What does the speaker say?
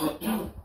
うん。